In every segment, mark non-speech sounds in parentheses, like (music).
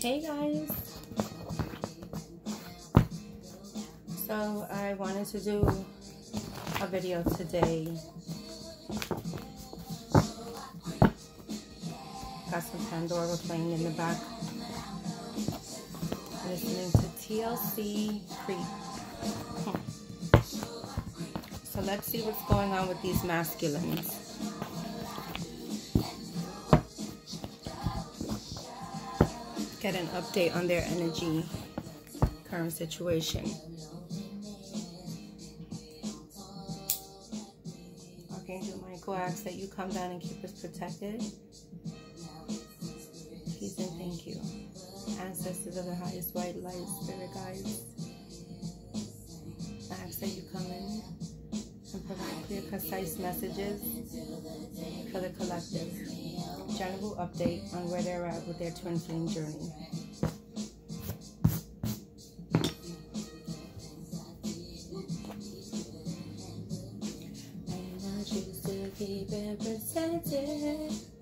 Hey guys. So I wanted to do a video today. Got some Pandora playing in the back. Listening to TLC Creep. So let's see what's going on with these masculines. Get an update on their energy, current situation. Archangel Michael asks that you come down and keep us protected. Peace and thank you. Ancestors of the highest white light, spirit guides. I ask that you come in and provide clear, concise messages for the collective. General update on where they're at with their twin flame journey. keep it protected.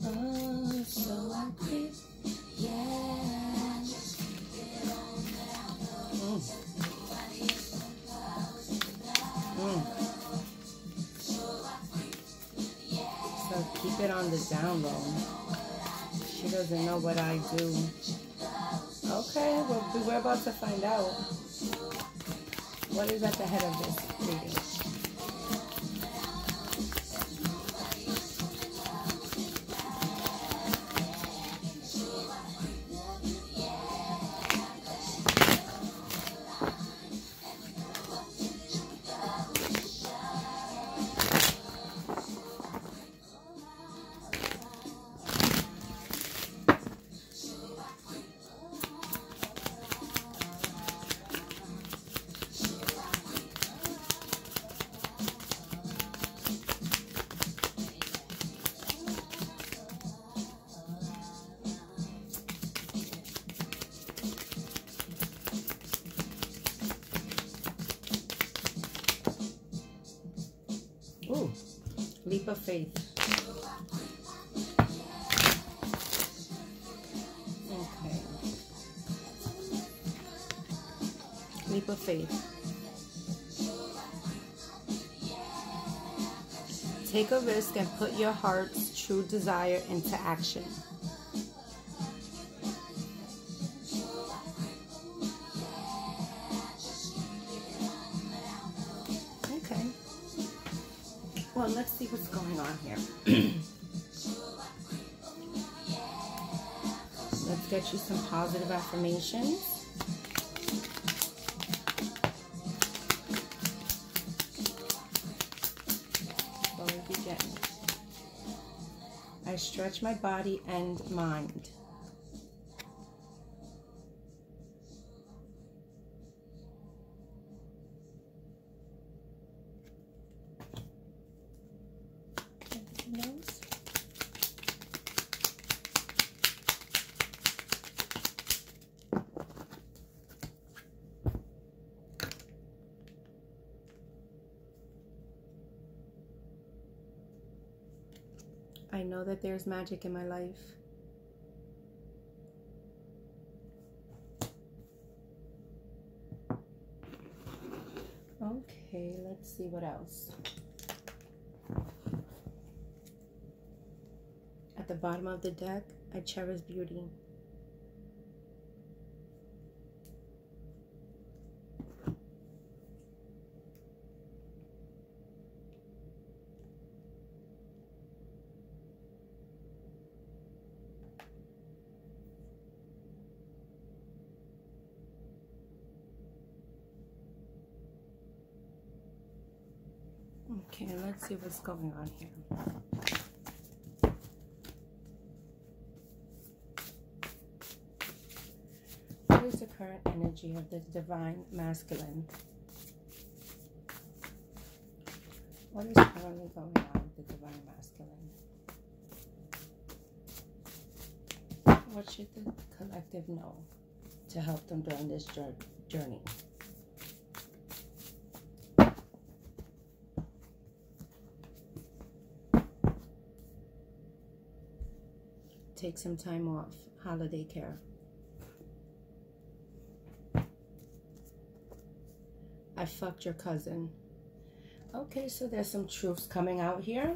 Know what I do. Okay, well, we're about to find out. What is at the head of this reading? Of faith. Okay. Leap of faith. Take a risk and put your heart's true desire into action. Here. (clears throat) let's get you some positive affirmations. Before we begin, I stretch my body and mind. There's magic in my life. Okay, let's see what else. At the bottom of the deck, I cherish beauty. Okay, let's see what's going on here. What is the current energy of the divine masculine? What is currently going on with the divine masculine? What should the collective know to help them during this journey? Take some time off, holiday care. I fucked your cousin. Okay, so there's some truths coming out here.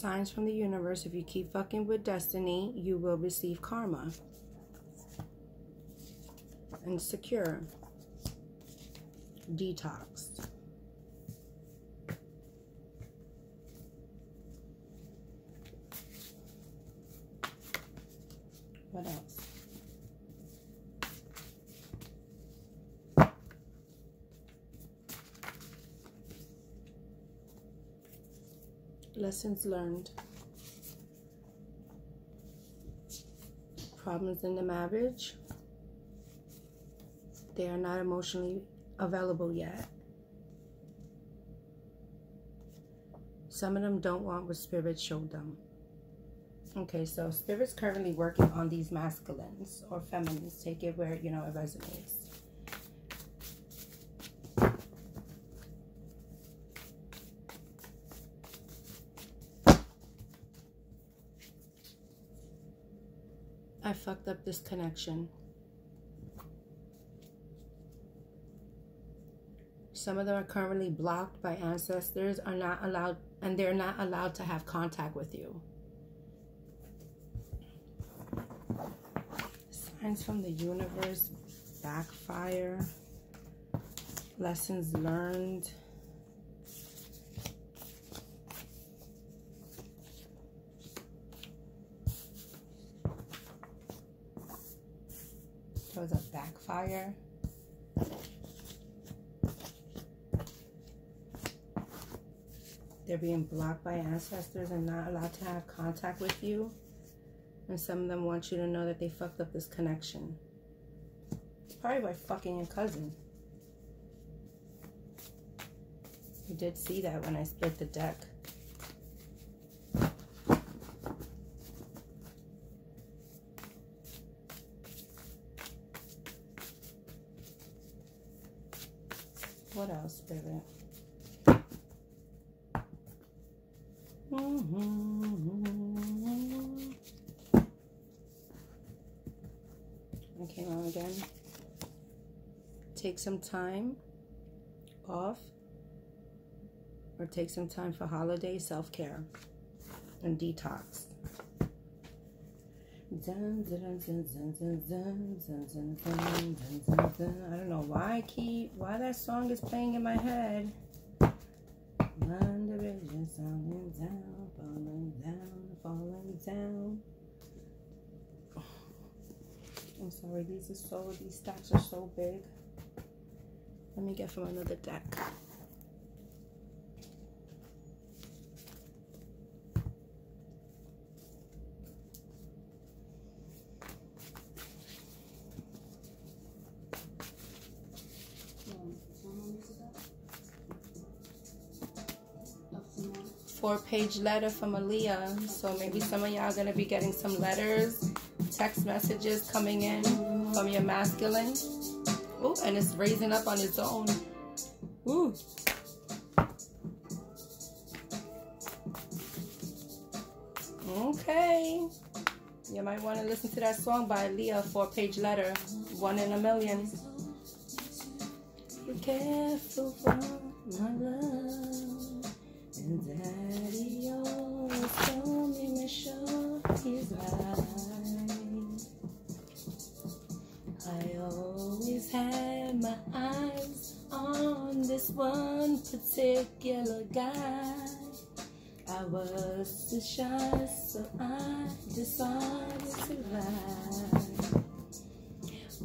Signs from the universe. If you keep fucking with destiny, you will receive karma. And secure. Detox. Lessons learned. Problems in the marriage. They are not emotionally available yet. Some of them don't want what spirit showed them. Okay, so Spirit's currently working on these masculines or feminines. Take it where, you know, it resonates. I fucked up this connection. Some of them are currently blocked by ancestors, are not allowed, and they're not allowed to have contact with you. Signs from the universe, backfire, lessons learned. There backfire. They're being blocked by ancestors and not allowed to have contact with you. And some of them want you to know that they fucked up this connection. Probably by fucking your cousin. You did see that when I split the deck. Take some time off or take some time for holiday self-care and detox. I don't know why I keep why that song is playing in my head. Falling down, falling down, falling down. I'm sorry, these are so these stacks are so big. Let me get from another deck. four page letter from Aaliyah. So maybe some of y'all are gonna be getting some letters, text messages coming in from your masculine. Oh, and it's raising up on its own. Ooh. Okay. You might want to listen to that song by Aaliyah, four page letter, one in a million. Be careful from my love. And daddy always told me to show he's right. This one particular guy. I was too shy, so I decided to lie.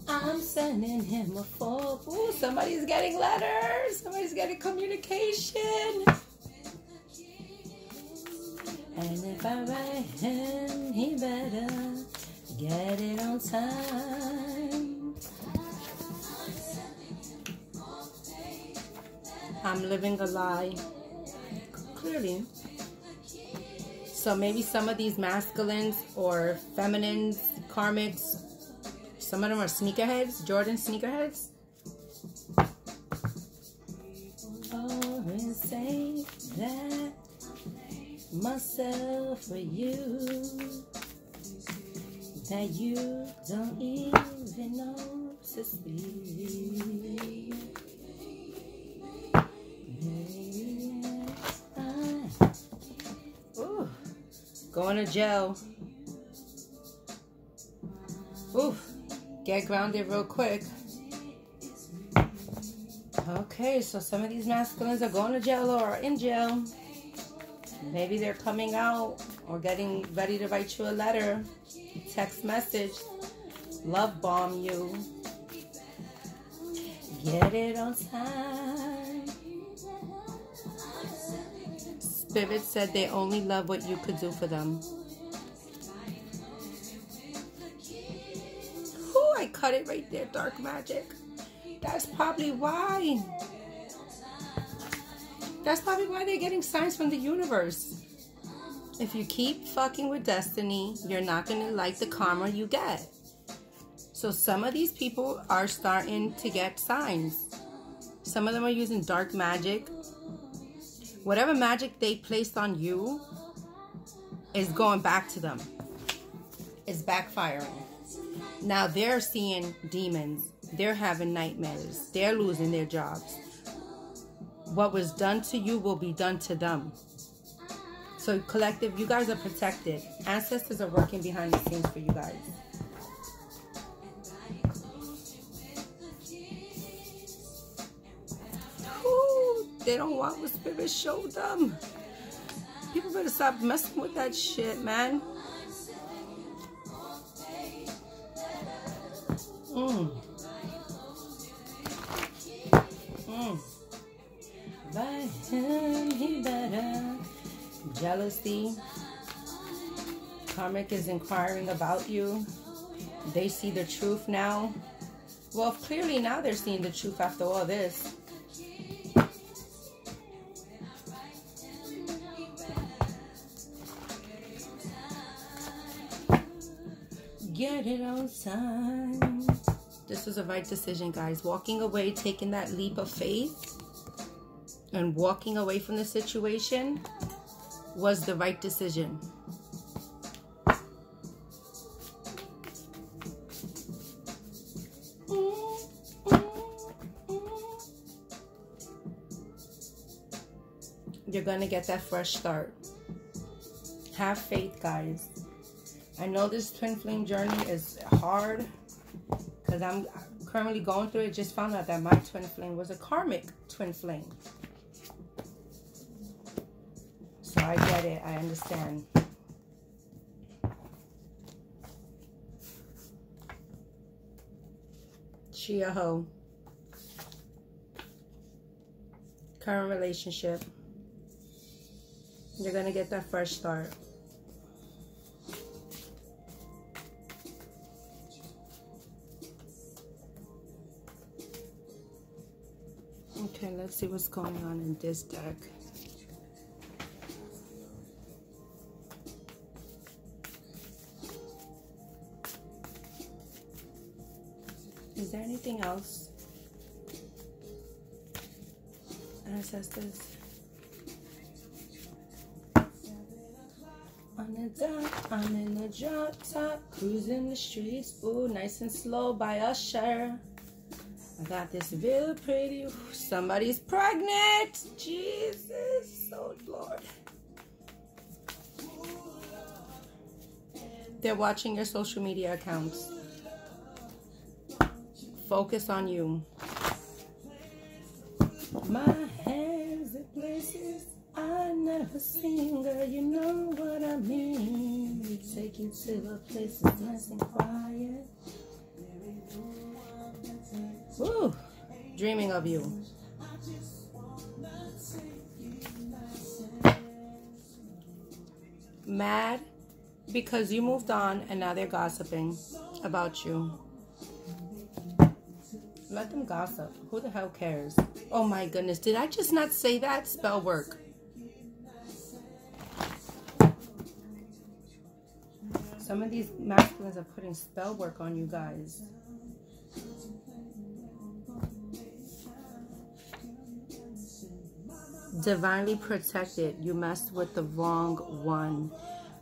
I'm sending him a full. Ooh, somebody's getting letters. Somebody's getting communication. And if I write him, he better get it on time. I'm living a lie. Clearly. So maybe some of these masculines or feminines, karmics, some of them are sneakerheads, Jordan sneakerheads. Say that myself for you that you don't even know to speak. Going to jail. Oof get grounded real quick. Okay, so some of these masculines are going to jail or in jail. Maybe they're coming out or getting ready to write you a letter, text message, love bomb you. Get it on time. Spirit said they only love what you could do for them. Ooh, I cut it right there, dark magic. That's probably why. That's probably why they're getting signs from the universe. If you keep fucking with destiny, you're not going to like the karma you get. So some of these people are starting to get signs. Some of them are using dark magic. Whatever magic they placed on you is going back to them. It's backfiring. Now they're seeing demons. They're having nightmares. They're losing their jobs. What was done to you will be done to them. So, collective, you guys are protected. Ancestors are working behind the scenes for you guys. They don't want what spirit showed them. People better stop messing with that shit, man. Mm. Mm. Jealousy. Karmic is inquiring about you. They see the truth now. Well, clearly now they're seeing the truth after all this. It on time. This was a right decision, guys. Walking away, taking that leap of faith, and walking away from the situation was the right decision. You're going to get that fresh start. Have faith, guys. I know this twin flame journey is hard because I'm currently going through it. Just found out that my twin flame was a karmic twin flame. So I get it. I understand. Chia Ho. Current relationship. You're going to get that fresh start. Let's see what's going on in this deck. Is there anything else? Ancestors. On the dock, I'm in the drop top, cruising the streets. Ooh, nice and slow by Usher. I got this real pretty. Somebody's pregnant. Jesus, oh Lord. They're watching your social media accounts. Focus on you. My hands in places I never seen, girl. You know what I mean. Take you to a place that's nice and quiet. Woo! Dreaming of you. Mad because you moved on and now they're gossiping about you. Let them gossip. Who the hell cares? Oh my goodness. Did I just not say that? Spell work. Some of these masculines are putting spell work on you guys. Divinely protected. You messed with the wrong one.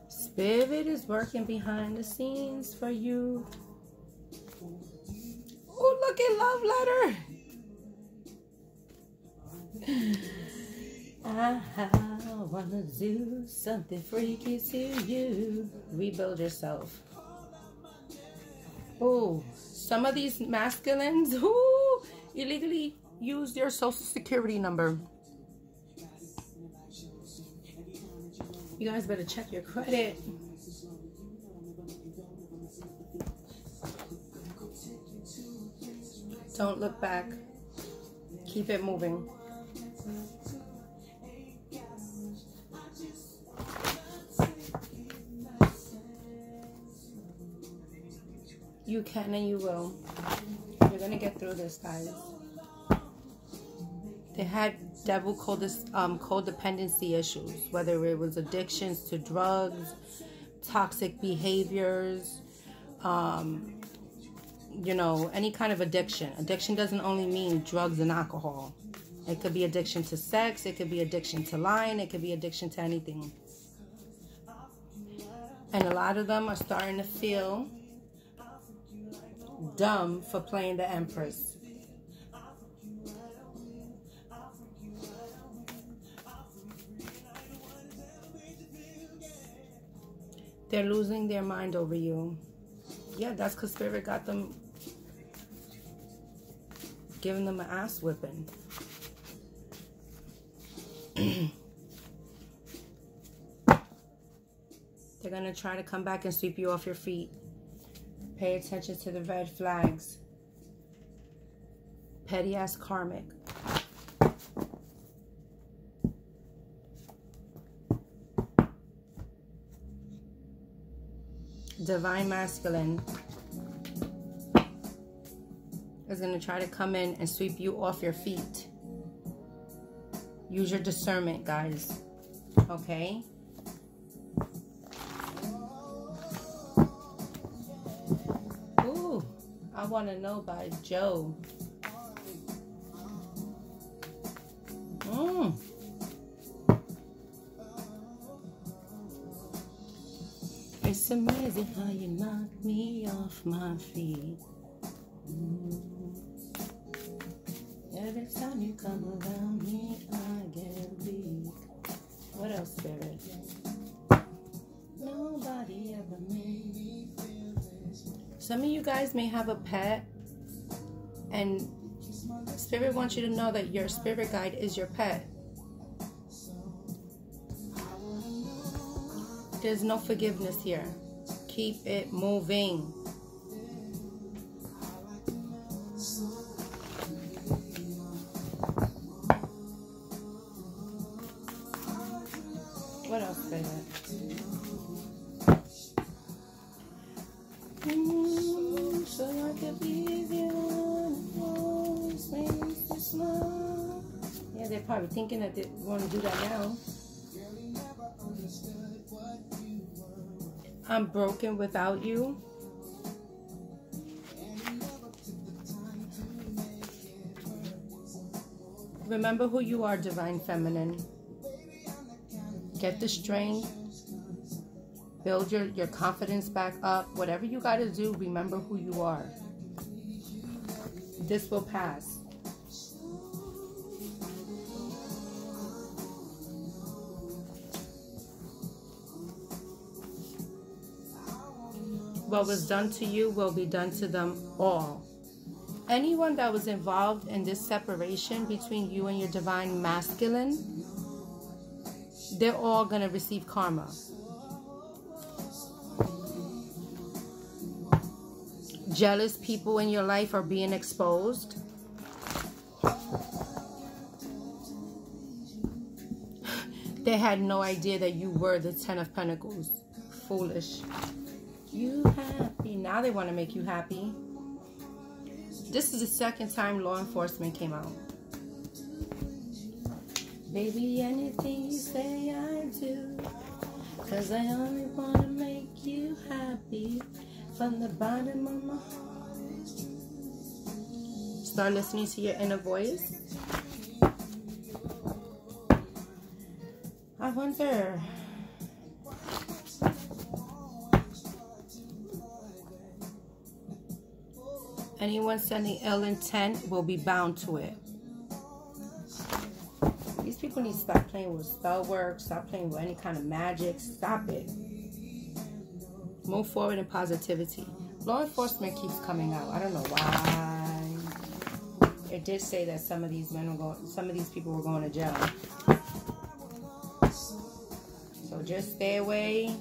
Spirit is working behind the scenes for you. Oh, look at love letter. I wanna do something freaky to you. Rebuild yourself. Oh, some of these masculines who illegally use your social security number. You guys better check your credit. Don't look back. Keep it moving. You can and you will. You're going to get through this, guys. They had devil um, codependency issues, whether it was addictions to drugs, toxic behaviors, um, you know, any kind of addiction. Addiction doesn't only mean drugs and alcohol. It could be addiction to sex. It could be addiction to lying. It could be addiction to anything. And a lot of them are starting to feel dumb for playing the Empress. They're losing their mind over you. Yeah, that's because Spirit got them, giving them an ass whipping. (clears throat) They're going to try to come back and sweep you off your feet. Pay attention to the red flags. Petty ass karmic. Divine masculine is going to try to come in and sweep you off your feet. Use your discernment, guys. Okay? Ooh, I Want to Know by Joe. Amazing how you knock me off my feet. Mm. Every time you come around me, I get weak. What else, Spirit? Nobody ever made me feel. some of you guys may have a pet and spirit wants you to know that your spirit guide is your pet. There's no forgiveness here. Keep it moving. What else, baby? Mm, so I could be Yeah, they're probably thinking that they want to do that now. I'm broken without you. Remember who you are, Divine Feminine. Get the strength build your, your confidence back up. Whatever you got to do, remember who you are. This will pass. What was done to you will be done to them all. Anyone that was involved in this separation between you and your divine masculine, they're all going to receive karma. Jealous people in your life are being exposed. they had no idea that you were the Ten of Pentacles. Foolish. You happy. Now they want to make you happy. This is the second time law enforcement came out. Baby, anything you say I do. Cause I only want to make you happy from the bottom of my heart. Start listening to your inner voice. I wonder. Anyone sending ill intent will be bound to it. These people need to stop playing with spell work, stop playing with any kind of magic. Stop it. Move forward in positivity. Law enforcement keeps coming out. I don't know why. It did say that some of these men were going, some of these people were going to jail. So just stay away.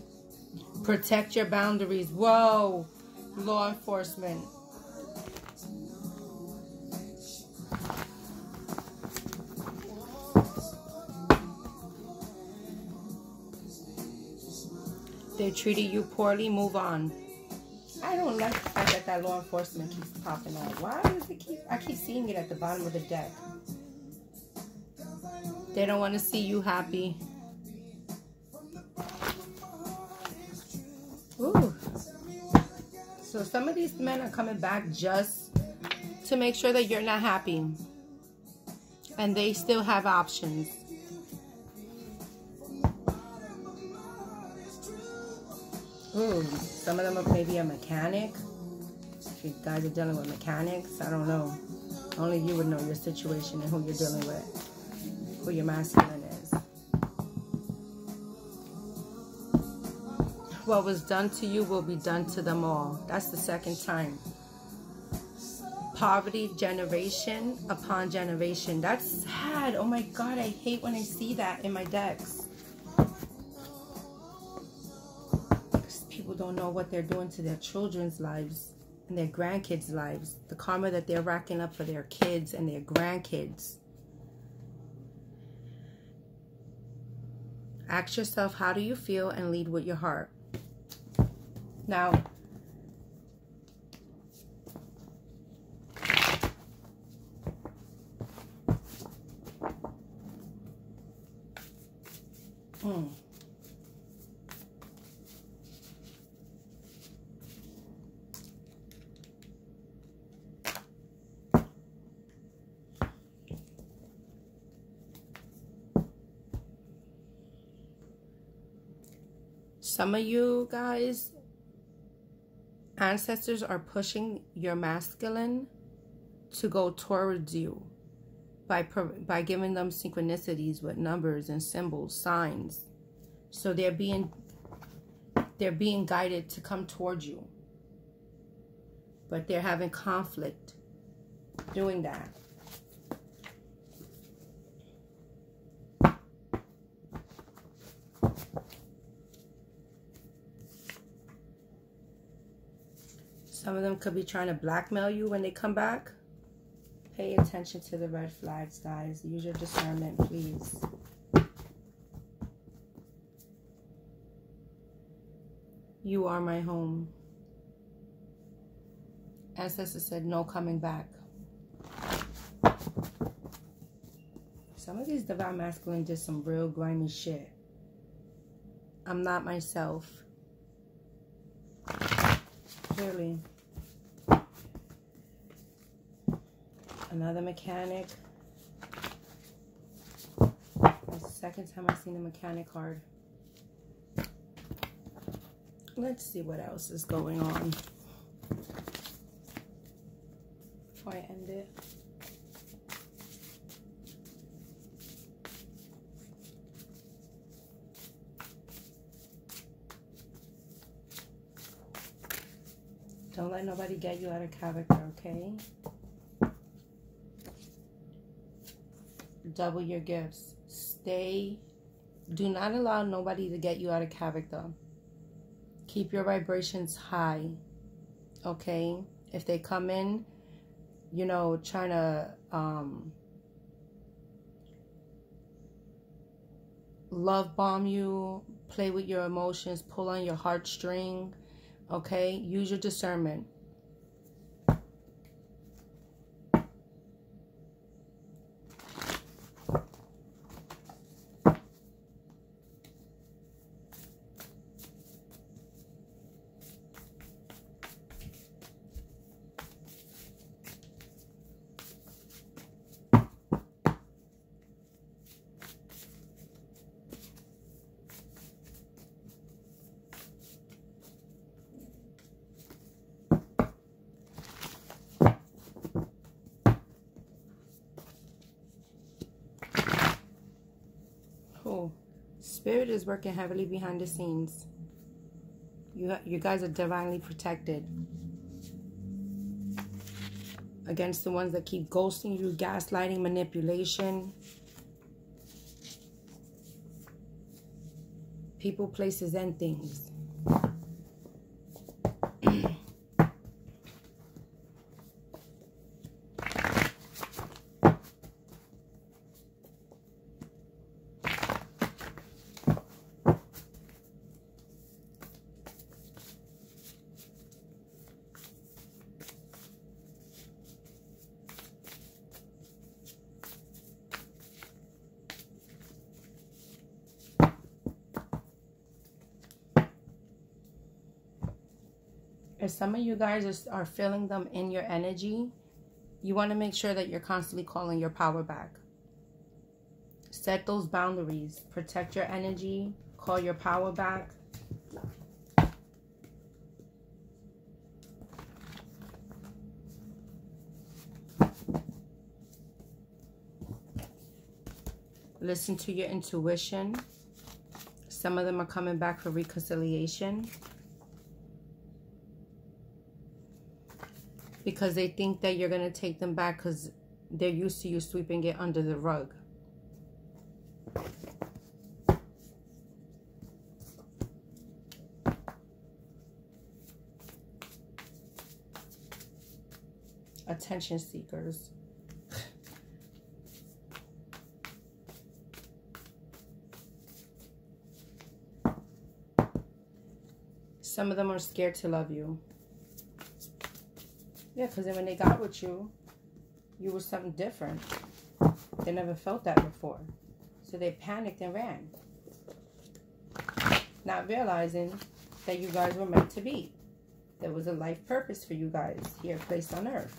Protect your boundaries. Whoa, law enforcement. They treated you poorly, move on. I don't like the fact that that law enforcement keeps popping out. Why does it keep... I keep seeing it at the bottom of the deck. They don't want to see you happy. Ooh. So some of these men are coming back just to make sure that you're not happy. And they still have options. Ooh, some of them are maybe a mechanic. If you guys are dealing with mechanics, I don't know. Only you would know your situation and who you're dealing with. Who your masculine is. What was done to you will be done to them all. That's the second time. Poverty generation upon generation. That's sad. Oh my God, I hate when I see that in my decks. Don't know what they're doing to their children's lives and their grandkids' lives. The karma that they're racking up for their kids and their grandkids. Ask yourself, how do you feel? And lead with your heart. Now, hmm. Some of you guys, ancestors are pushing your masculine to go towards you by by giving them synchronicities with numbers and symbols, signs. So they're being they're being guided to come towards you. But they're having conflict doing that. Some of them could be trying to blackmail you when they come back. Pay attention to the red flags, guys. Use your discernment, please. You are my home. Ancestor said no coming back. Some of these divine masculine did some real grimy shit. I'm not myself. Clearly. Another mechanic. The second time I've seen the mechanic card. Let's see what else is going on. Before I end it. Don't let nobody get you out of character, okay? Double your gifts. Stay. Do not allow nobody to get you out of character. Keep your vibrations high. Okay? If they come in, you know, trying to um, love bomb you, play with your emotions, pull on your heartstring. Okay? Use your discernment. Spirit is working heavily behind the scenes. You, you guys are divinely protected. Against the ones that keep ghosting you, gaslighting, manipulation. People, places, and things. if some of you guys are, are feeling them in your energy, you want to make sure that you're constantly calling your power back. Set those boundaries. Protect your energy. Call your power back. Listen to your intuition. Some of them are coming back for reconciliation. Because they think that you're going to take them back because they're used to you sweeping it under the rug. Attention seekers. Some of them are scared to love you. Yeah, because then when they got with you, you were something different. They never felt that before. So they panicked and ran. Not realizing that you guys were meant to be. There was a life purpose for you guys here placed on earth.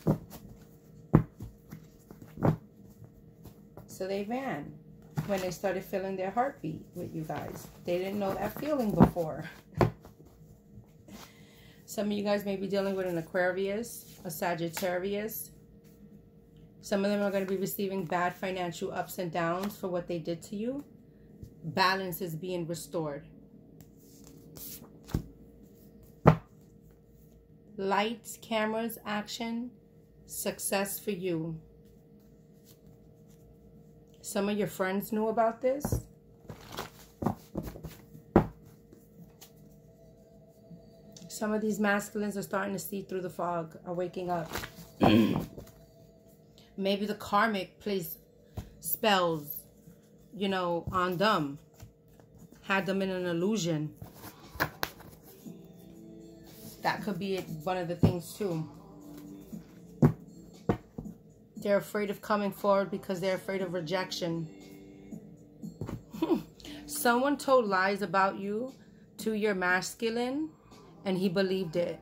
So they ran when they started feeling their heartbeat with you guys. They didn't know that feeling before. (laughs) Some of you guys may be dealing with an Aquarius, a Sagittarius. Some of them are going to be receiving bad financial ups and downs for what they did to you. Balance is being restored. Lights, cameras, action, success for you. Some of your friends knew about this. Some of these masculines are starting to see through the fog, are waking up. (clears throat) Maybe the karmic plays spells, you know, on them. Had them in an illusion. That could be one of the things too. They're afraid of coming forward because they're afraid of rejection. (laughs) Someone told lies about you to your masculine and he believed it.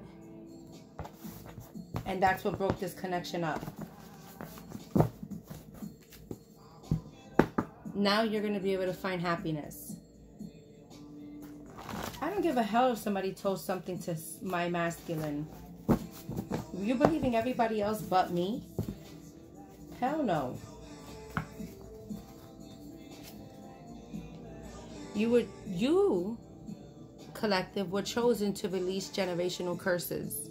And that's what broke this connection up. Now you're going to be able to find happiness. I don't give a hell if somebody told something to my masculine. You believing everybody else but me? Hell no. You would, you collective were chosen to release generational curses.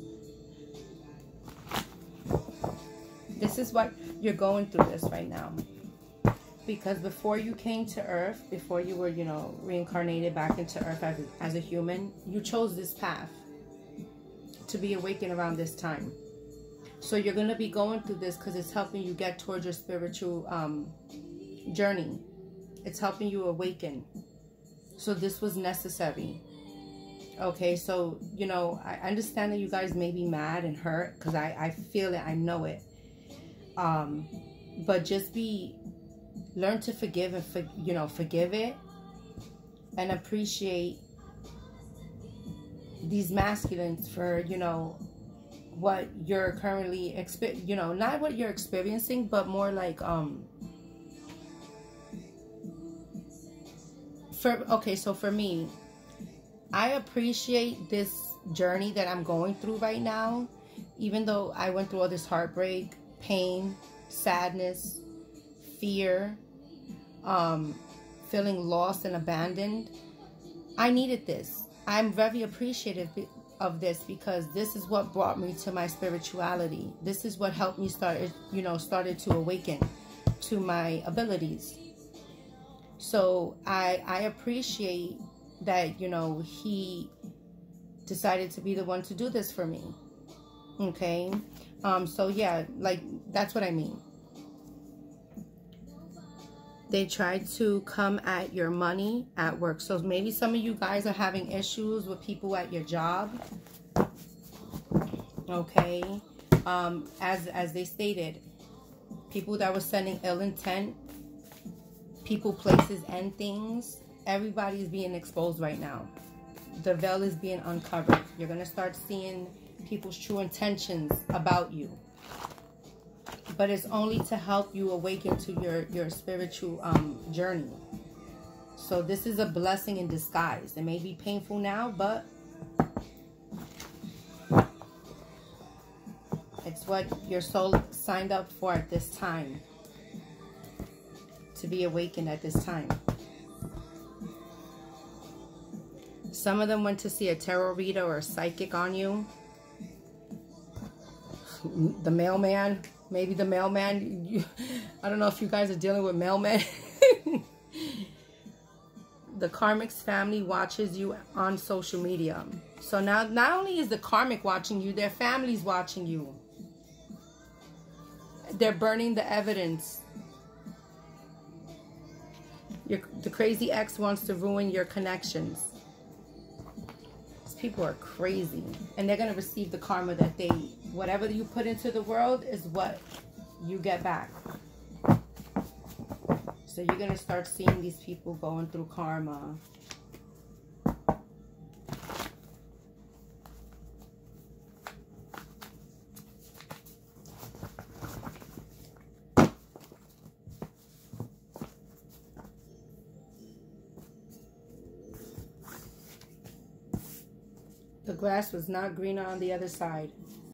This is what you're going through this right now. Because before you came to earth, before you were, you know, reincarnated back into earth as a, as a human, you chose this path to be awakened around this time. So you're going to be going through this because it's helping you get towards your spiritual um, journey. It's helping you awaken So this was necessary. Okay, so, you know, I understand that you guys may be mad and hurt because I, I feel it, I know it. Um, but just be, learn to forgive and, for, you know, forgive it and appreciate these masculines for, you know, what you're currently, exp you know, not what you're experiencing, but more like, um, for, okay, so for me, I appreciate this journey that I'm going through right now, even though I went through all this heartbreak, pain, sadness, fear, um, feeling lost and abandoned. I needed this. I'm very appreciative of this because this is what brought me to my spirituality. This is what helped me start, you know, started to awaken to my abilities. So I I appreciate that, you know, he decided to be the one to do this for me. Okay. Um, so yeah, like that's what I mean. They try to come at your money at work. So maybe some of you guys are having issues with people at your job. Okay. Um, as as they stated, people that were sending ill intent, people, places, and things everybody is being exposed right now. The veil is being uncovered. You're going to start seeing people's true intentions about you. But it's only to help you awaken to your, your spiritual um, journey. So this is a blessing in disguise. It may be painful now, but it's what your soul signed up for at this time. To be awakened at this time. Some of them went to see a tarot reader or a psychic on you. The mailman, maybe the mailman. I don't know if you guys are dealing with mailmen. (laughs) the karmic's family watches you on social media. So now, not only is the karmic watching you, their family's watching you. They're burning the evidence. Your, the crazy ex wants to ruin your connections people are crazy and they're going to receive the karma that they whatever you put into the world is what you get back. So you're going to start seeing these people going through karma Grass was not greener on the other side.